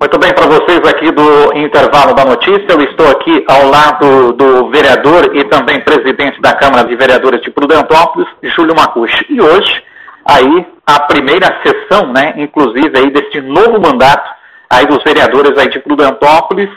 Muito bem, para vocês aqui do intervalo da notícia, eu estou aqui ao lado do vereador e também presidente da Câmara de Vereadores de Prudentópolis, Júlio Macucci. E hoje, aí, a primeira sessão, né, inclusive aí deste novo mandato aí dos vereadores aí de Prudentópolis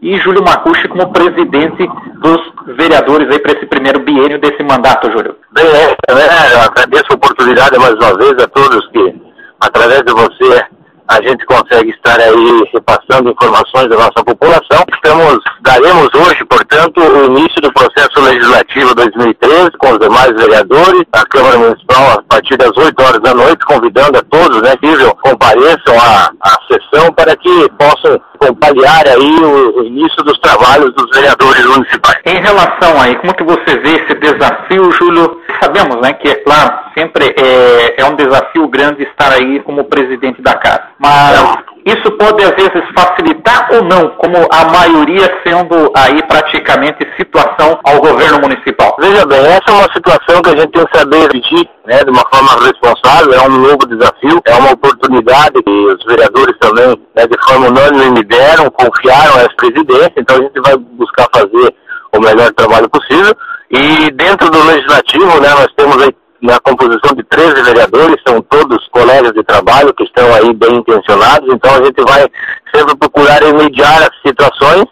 e Júlio Macucci como presidente dos vereadores aí para esse primeiro biênio desse mandato, Júlio. Bem, é, né, eu agradeço a oportunidade mais uma vez a todos que, através de você, a gente consegue estar aí repassando informações da nossa população. Estamos, daremos hoje, portanto, o início do processo legislativo 2013 com os demais vereadores, a Câmara Municipal a partir das 8 horas da noite, convidando a todos, né, que compareçam à, à sessão para que possam acompanhar aí o, o, início dos trabalhos dos vereadores municipais. Em relação aí, como que você vê esse desafio, Júlio? Sabemos, né, que é claro, sempre é, é um desafio grande estar aí como presidente da casa. Mas isso pode às vezes facilitar ou não, como a maioria sendo aí praticamente situação ao governo municipal? Veja bem, essa é uma situação que a gente tem que saber dividir né, de uma forma responsável, é um novo desafio, é uma oportunidade que os vereadores também, né, de forma unânime, me deram, confiaram a presidência, então a gente vai buscar fazer o melhor trabalho possível. E dentro do legislativo, né, nós temos aí na composição de 13 vereadores, são todos colegas de trabalho que estão aí bem intencionados, então a gente vai sempre procurar remediar as situações.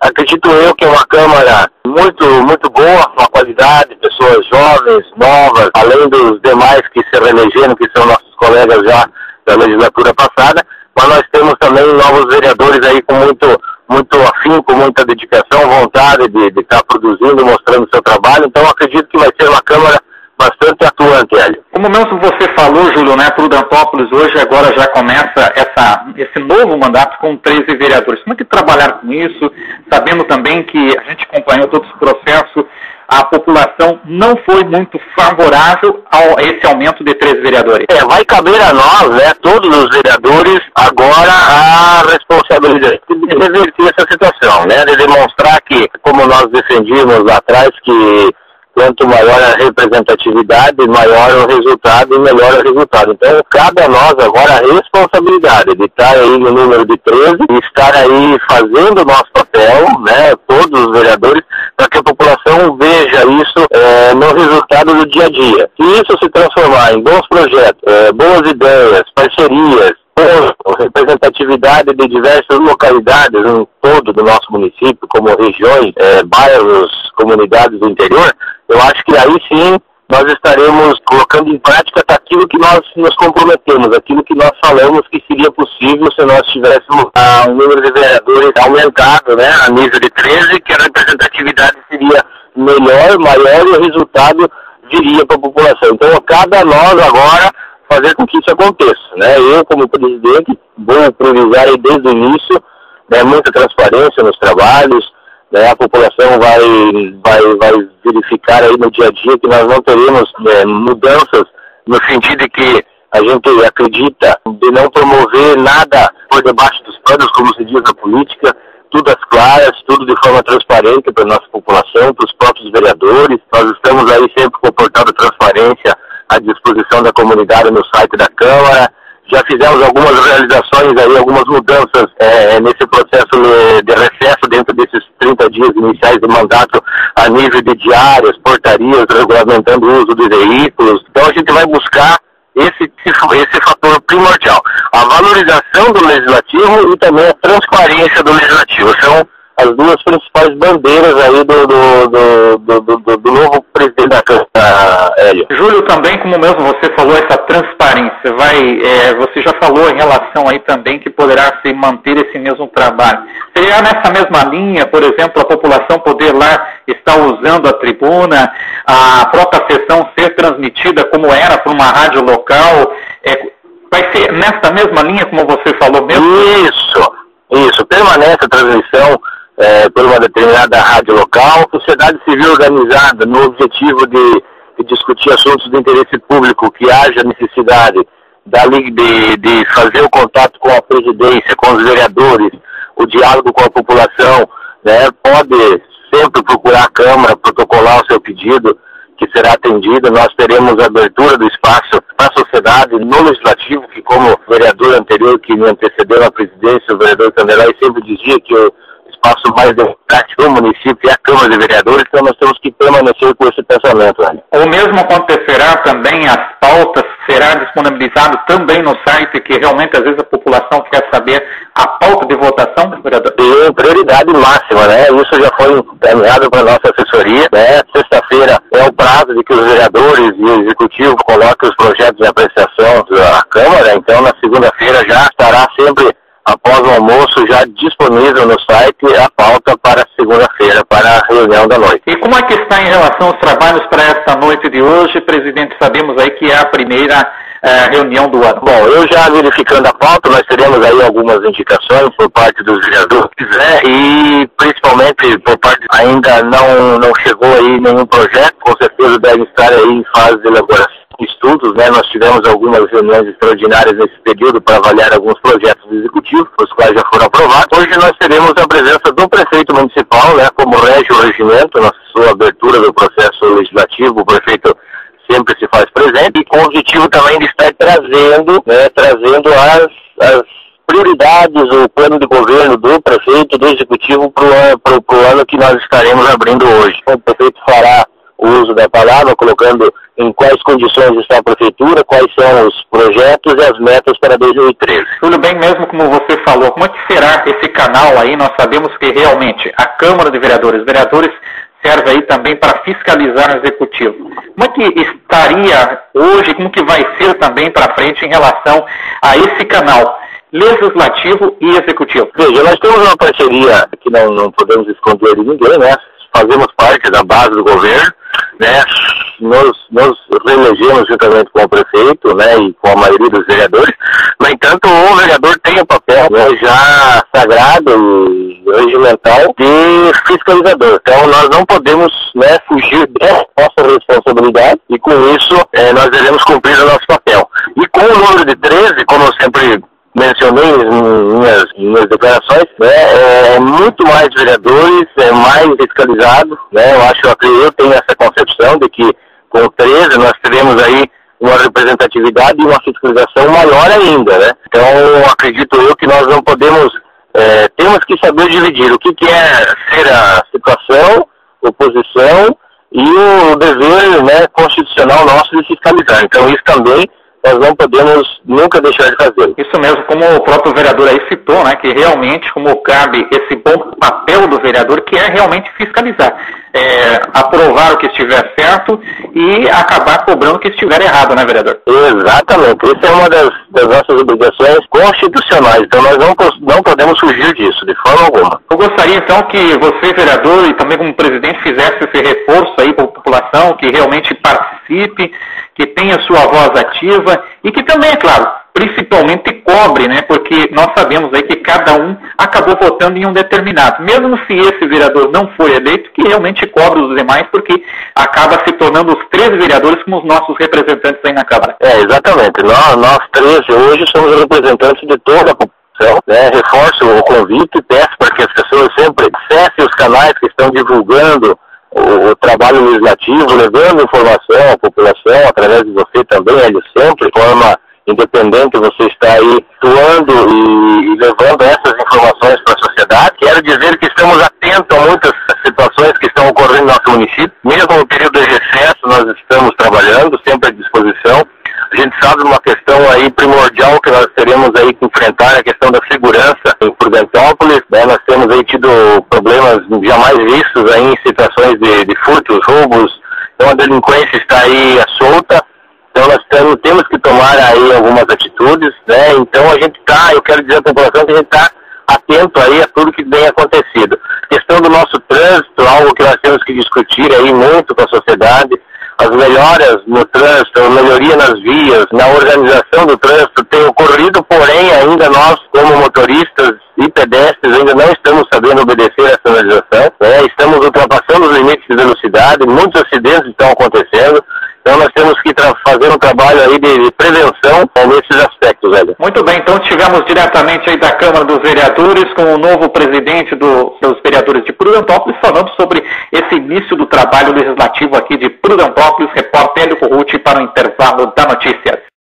Acredito eu que é uma Câmara muito, muito boa, uma qualidade, pessoas jovens, novas, além dos demais que se reelegeram, que são nossos colegas já da legislatura passada, mas nós temos também novos vereadores aí com muito, muito afim, com muita dedicação, vontade de, estar produzindo, mostrando seu trabalho, então acredito que vai ser uma Câmara Como mesmo você falou, Júlio, né, Prudentópolis hoje agora já começa essa, esse novo mandato com 13 vereadores. Como é que trabalhar com isso, sabendo também que a gente acompanhou todo esse processo, a população não foi muito favorável a esse aumento de três vereadores. É, vai caber a nós, né, todos os vereadores, agora a responsabilidade de reverter essa situação, né, de demonstrar que, como nós defendíamos lá atrás, que quanto maior a representatividade, maior o resultado e melhor o resultado. Então, cabe a nós agora a responsabilidade de estar aí no número de 13 e estar aí fazendo o nosso papel, né, todos os vereadores, para que a população veja isso é, no resultado do dia a dia. Se isso se transformar em bons projetos, é, boas ideias, parcerias, representatividade de diversas localidades em todo do nosso município, como regiões, é, bairros, comunidades do interior, eu acho que aí sim nós estaremos colocando em prática aquilo que nós nos comprometemos, aquilo que nós falamos que seria possível se nós tivéssemos ah, um número de vereadores aumentado, né, a nível de 13, que a representatividade seria melhor, maior e o resultado viria para a população. Então, cabe a nós agora fazer com que isso aconteça. Né? Eu, como presidente, vou priorizar desde o início né, muita transparência nos trabalhos, né, a população vai, vai, vai verificar aí no dia a dia que nós não teremos é, mudanças no sentido de que a gente acredita de não promover nada por debaixo dos panos, como se diz na política, tudo às claras, tudo de forma transparente para a nossa população, para os próprios vereadores. Nós estamos aí sempre comportando transparência à disposição da comunidade no site da Câmara. Já fizemos algumas realizações aí, algumas mudanças é, nesse processo de recesso dentro desses 30 dias iniciais de mandato a nível de diárias, portarias, regulamentando o uso de veículos. Então a gente vai buscar esse, esse fator primordial. A valorização do legislativo e também a transparência do legislativo. São as duas principais bandeiras aí do, do, do, do, do novo Câmara, Hélio. Júlio, também, como mesmo você falou, essa transparência, vai, é, você já falou em relação aí também que poderá se manter esse mesmo trabalho. Seria nessa mesma linha, por exemplo, a população poder lá estar usando a tribuna, a própria sessão ser transmitida como era por uma rádio local, é, vai ser nessa mesma linha como você falou mesmo? Isso, isso, permanece a transmissão é, por uma determinada rádio local, sociedade civil organizada no objetivo de, de, discutir assuntos de interesse público que haja necessidade de, de fazer o contato com a presidência, com os vereadores, o diálogo com a população, né, pode sempre procurar a Câmara, protocolar o seu pedido, que será atendida. Nós teremos abertura do espaço para a sociedade no legislativo, que como vereador anterior que me antecedeu na presidência, o vereador Candelai sempre dizia que o espaço mais democrático do município é a Câmara de Vereadores, então nós temos que permanecer com esse pensamento. Né? O mesmo acontecerá também, as pautas será disponibilizado também no site, que realmente às vezes a população quer saber a pauta de votação, vereador? Sim, prioridade máxima, né? Isso já foi encaminhado para a nossa assessoria, né? Sexta-feira é o prazo de que os vereadores e o executivo coloquem os projetos de apreciação da Câmara, então na segunda-feira já estará sempre após o almoço, já disponível no site a pauta para segunda-feira, para a reunião da noite. E como é que está em relação aos trabalhos para esta noite de hoje, presidente? Sabemos aí que é a primeira uh, reunião do ano. Bom, eu já verificando a pauta, nós teremos aí algumas indicações por parte dos vereadores, né? E principalmente por parte ainda não, não chegou aí nenhum projeto, com certeza deve estar aí em fase de elaboração estudos, né? Nós tivemos algumas reuniões extraordinárias nesse período para avaliar alguns projetos executivos, os quais já foram aprovados. Hoje nós teremos a presença do prefeito municipal, né? Como rege o regimento, na sua abertura do processo legislativo, o prefeito sempre se faz presente e com o objetivo também de estar trazendo, né? Trazendo as, as prioridades, o plano de governo do prefeito, do executivo para o ano que nós estaremos abrindo hoje. O prefeito fará o uso da palavra, colocando em quais condições está a prefeitura, quais são os projetos e as metas para 2013. Tudo bem, mesmo como você falou, como é que será esse canal aí? Nós sabemos que realmente a Câmara de Vereadores, vereadores serve aí também para fiscalizar o executivo. Como é que estaria hoje, como que vai ser também para frente em relação a esse canal? Legislativo e Executivo. Veja, nós temos uma parceria que não, não podemos esconder de ninguém, né? Fazemos parte da base do governo, né? Nós, nós reelegemos juntamente com o prefeito, né, e com a maioria dos vereadores. No entanto, o vereador tem o papel né, já sagrado e regimental de fiscalizador. Então, nós não podemos né, fugir dessa nossa responsabilidade e, com isso, é, nós devemos cumprir o nosso papel. E com o número de 13, como eu sempre mencionei em minhas, minhas declarações, né, é, é, muito mais vereadores, é mais fiscalizado, né, eu acho eu tenho essa concepção de que com 13 nós teremos aí uma representatividade e uma fiscalização maior ainda, né? Então acredito eu que nós não podemos, é, temos que saber dividir o que, que é ser a situação, oposição e o dever né, constitucional nosso de fiscalizar. Então isso também nós não podemos nunca deixar de fazer. Isso mesmo, como o próprio vereador aí citou, né, que realmente, como cabe esse bom papel do vereador, que é realmente fiscalizar. É, aprovar o que estiver certo e acabar cobrando o que estiver errado, né, vereador? Exatamente. Essa é uma das, das nossas obrigações constitucionais. Então nós não, não podemos fugir disso, de forma alguma. Eu gostaria então que você, vereador, e também como presidente, fizesse esse reforço aí para a população, que realmente participe que tenha sua voz ativa e que também, é claro, principalmente cobre, né? Porque nós sabemos aí que cada um acabou votando em um determinado. Mesmo se esse vereador não for eleito, que realmente cobre os demais, porque acaba se tornando os três vereadores como os nossos representantes aí na Câmara. É, exatamente. Nós, nós três hoje somos representantes de toda a população. Né? Reforço o convite e peço para que as pessoas sempre acessem os canais que estão divulgando o, o, trabalho legislativo, levando informação à população, através de você também, ele sempre, de forma independente, você está aí atuando e, e levando essas informações para a sociedade. Quero dizer que estamos atentos a muitas situações que estão ocorrendo no nosso município. Mesmo no período de recesso, nós estamos trabalhando, sempre à disposição. A gente sabe uma questão aí primordial que nós teremos aí que enfrentar, a questão da segurança em Prudentópolis. Né? Nós temos aí tido problemas jamais vistos aí em situações de, de furtos, roubos. Então a delinquência está aí solta. Então nós temos, temos que tomar aí algumas atitudes, né? Então a gente está, eu quero dizer à população que a gente está atento aí a tudo que tem acontecido. A questão do nosso trânsito, algo que nós temos que discutir aí muito com a sociedade as melhoras no trânsito, a melhoria nas vias, na organização do trânsito tem ocorrido, porém ainda nós, como motoristas e pedestres, ainda não estamos sabendo obedecer essa legislação. Né? Estamos ultrapassando os limites de velocidade, muitos acidentes estão acontecendo, então nós temos que fazer um trabalho aí de, prevenção nesses aspectos. Velho. Muito bem, então tivemos diretamente aí da Câmara dos Vereadores com o novo presidente do, dos vereadores de Prudentópolis falando sobre esse início do trabalho legislativo aqui de Prudentópolis, repórter Hélio Corruti para o intervalo da notícias.